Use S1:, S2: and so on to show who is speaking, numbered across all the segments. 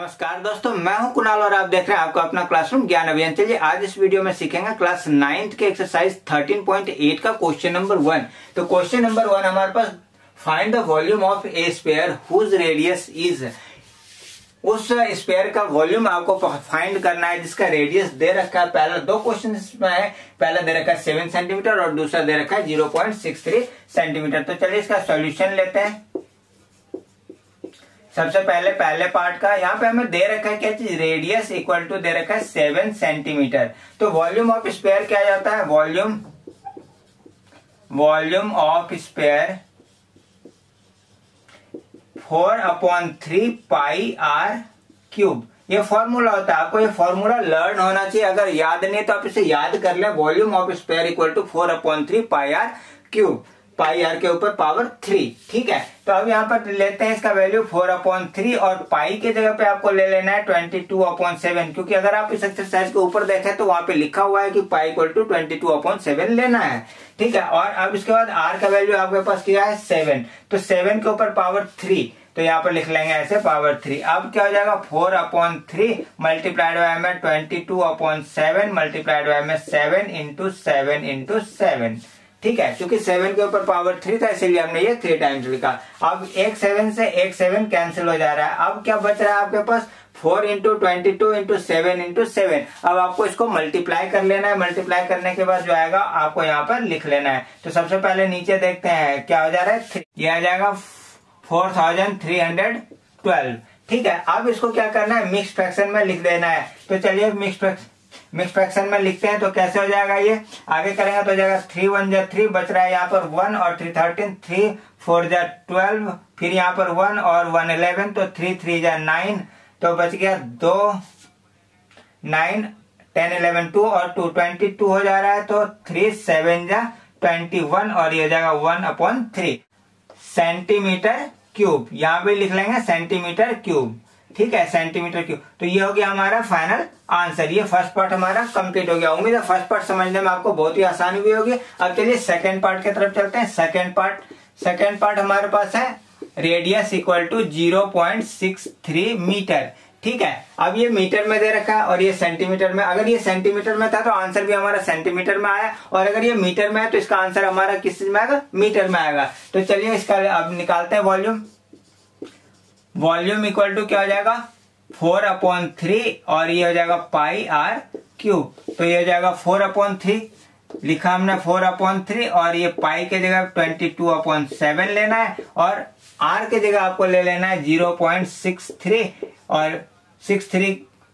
S1: नमस्कार दोस्तों, मैं हूँ कुणाल और आप देख रहे हैं आपका अपना क्लासरूम ज्ञान अभियान। चलिए, आज इस वीडियो में सीखेंगे क्लास नाइन्थ के एक्सरसाइज 13.8 का क्वेश्चन नंबर वन तो क्वेश्चन नंबर वन हमारे पास find the volume of a sphere whose radius is उस स्पेयर का वॉल्यूम आपको फाइंड करना है, जिसका रेडियस दे रखा है। पहला दो क्वेश्चन इसमें है। पहला दे रखा है सेवन सेंटीमीटर और दूसरा दे रखा है ज़ीरो सेंटीमीटर तो चलिए इसका सोल्यूशन लेते हैं। सबसे पहले पहले पार्ट का, यहाँ पे हमें दे रखा है क्या चीज़? रेडियस इक्वल टू दे रखा है सेवन सेंटीमीटर तो वॉल्यूम ऑफ़ स्पेयर क्या जाता है? Volume volume of sphere four upon three pi r cube ये फॉर्मूला होता है। आपको ये फॉर्मूला लर्न होना चाहिए। अगर याद नहीं तो आप इसे याद कर ले। Volume of sphere equal to four upon three pi r cube pi r के ऊपर पावर थ्री ठीक है? तो अब यहाँ पर लेते हैं इसका वैल्यू फोर अपॉन थ्री और पाई के जगह पे आपको ले लेना है ट्वेंटी टू अपॉन सेवन क्योंकि अगर आप इस एक्सरसाइज के ऊपर देखें तो वहाँ पे लिखा हुआ है कि pi equal to twenty two upon seven लेना है, ठीक है? और अब इसके बाद आर का वैल्यू आपके पास क्या है सेवन तो सेवन के ऊपर पावर थ्री तो यहाँ पर लिख लेंगे ऐसे पावर थ्री अब क्या हो जाएगा? Four upon three multiplied by में twenty two upon seven multiplied by में seven into seven into seven ठीक है, क्योंकि सेवन के ऊपर पावर थ्री था, इसीलिए हमने ये थ्री टाइम्स लिखा। अब एक सेवन से एक सेवन कैंसिल हो जा रहा है। अब क्या बच रहा है आपके पास? Four into twenty two into seven into seven अब आपको इसको मल्टीप्लाई कर लेना है। मल्टीप्लाई करने के बाद जो आएगा, आपको यहाँ पर लिख लेना है। तो सबसे पहले नीचे देखते हैं, क्या हो जा रहा है? ये आ जाएगा four thousand three hundred twelve ठीक है, अब इसको क्या करना है? मिक्स फ्रैक्शन में लिख देना है। तो चलिए मिक्स फ्रैक्शन मिक्स फ्रैक्शन में लिखते हैं तो कैसे हो जाएगा ये? आगे करेंगे तो जाएगा थ्री वन जा थ्री बच रहा है यहाँ पर वन और थ्री थर्टीन थ्री फोर जा ट्वेल्व फिर यहाँ पर वन और वन इलेवन तो थ्री थ्री जा नाइन तो बच गया दो नाइन टेन इलेवन टू और टू ट्वेंटी टू हो जा रहा है तो थ्री सेवन जा ट्वेंटी वन और ये हो जाएगा one upon three centimetre cube यहाँ पे लिख लेंगे सेंटीमीटर क्यूब ठीक है? सेंटीमीटर क्यूब तो ये हो गया हमारा फाइनल आंसर ये फ़र्स्ट पार्ट हमारा कंप्लीट हो गया। उम्मीद है फ़र्स्ट पार्ट समझने में आपको बहुत ही आसानी भी होगी। अब चलिए सेकेंड पार्ट की तरफ़ चलते हैं। सेकेंड पार्ट सेकेंड पार्ट हमारे पास है radius equal to zero point six three metre ठीक है? अब ये मीटर में दे रखा है और ये सेंटीमीटर में। अगर ये सेंटीमीटर में था तो आंसर भी हमारा सेंटीमीटर में आया। और अगर ये मीटर में है तो इसका आंसर हमारा किस चीज़ में आएगा? मीटर में आएगा। तो चलिए इसका अब निकालते हैं वॉल्यूम वॉल्यूम इक्वल टू क्या हो जाएगा? फोर अपॉन थ्री और ये हो जाएगा पाई आर क्यूब। तो ये हो जाएगा फोर अपॉन थ्री। लिखा हमने फोर अपॉन थ्री और ये पाई के जगह ट्वेंटी टू अपॉन सेवन लेना है और आर के जगह आपको ले लेना है ज़ीरो पॉइंट सिक्स थ्री और सिक्स थ्री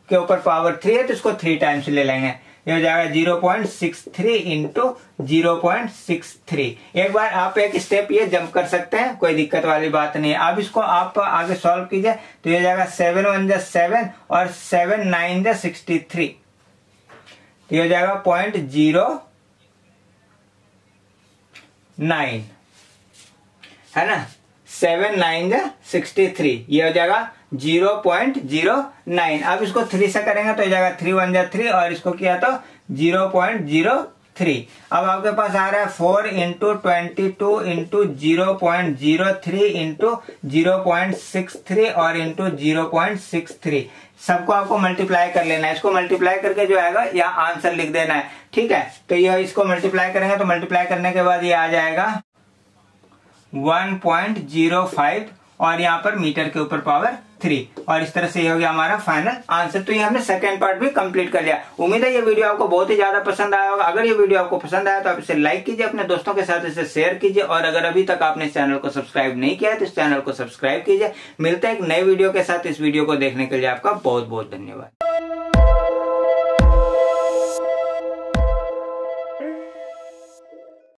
S1: के ऊपर पावर थ्री है तो इसको थ्री टाइम्स ले लेंगे। ये हो जाएगा zero point six three into zero point six three. एक बार आप एक स्टेप ये जंप कर सकते हैं, कोई दिक्कत वाली बात नहीं है। अब इसको आप आगे सॉल्व कीजिए तो ये जाएगा सेवन वन जा सेवन और सेवन नाइन जा सिक्सटी थ्री। ये हो जाएगा पॉइंट ज़ीरो नाइन। है ना? सेवन नाइन जा सिक्सटी थ्री। ये हो जाएगा ज़ीरो पॉइंट ज़ीरो नाइन। अब इसको थ्री से करेंगे तो जाएगा थ्री वन जा थ्री और इसको किया तो ज़ीरो पॉइंट ज़ीरो थ्री। अब आपके पास आ रहा है four into twenty two into zero point zero three into zero point six three और into zero point six three सबको आपको मल्टीप्लाई कर लेना है। इसको मल्टीप्लाई करके जो आएगा या आंसर लिख देना है। ठीक है? तो ये इसको मल्टीप्लाई करेंगे तो मल्टीप्लाई करने के बाद ये आ जाएगा वन पॉइंट ज़ीरो फाइव और यहाँ पर मीटर के ऊपर पावर थ्री और इस तरह से ये हो गया हमारा फाइनल आंसर तो ये हमने सेकंड पार्ट भी कंप्लीट कर लिया। उम्मीद है ये वीडियो आपको बहुत ही ज़्यादा पसंद आया होगा। अगर ये वीडियो आपको पसंद आया तो आप इसे लाइक कीजिए, अपने दोस्तों के साथ इसे शेयर कीजिए। और अगर अभी तक आपने चैनल को सब्सक्राइब नहीं किया है तो इस चैनल को सब्सक्राइब कीजिए। मिलते हैं एक नए वीडियो के साथ। इस वीडियो को देखने के लिए आपका बहुत बहुत धन्यवाद।